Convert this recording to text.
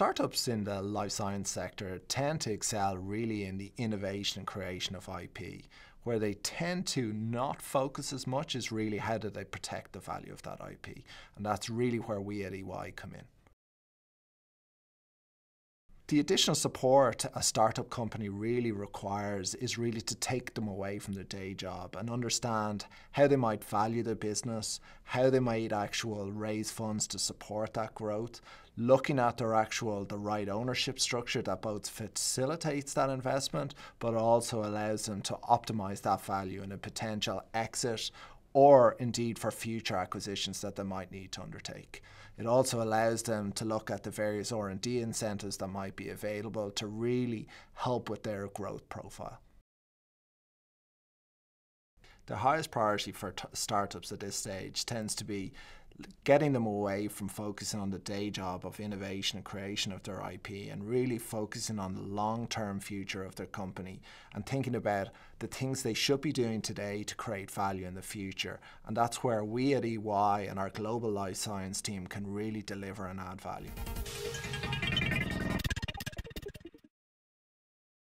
Startups in the life science sector tend to excel really in the innovation and creation of IP, where they tend to not focus as much as really how do they protect the value of that IP. And that's really where we at EY come in. The additional support a startup company really requires is really to take them away from their day job and understand how they might value their business, how they might actual raise funds to support that growth, looking at their actual the right ownership structure that both facilitates that investment but also allows them to optimize that value in a potential exit or indeed for future acquisitions that they might need to undertake. It also allows them to look at the various R&D incentives that might be available to really help with their growth profile. The highest priority for startups at this stage tends to be getting them away from focusing on the day job of innovation and creation of their IP and really focusing on the long term future of their company and thinking about the things they should be doing today to create value in the future. And that's where we at EY and our global life science team can really deliver and add value.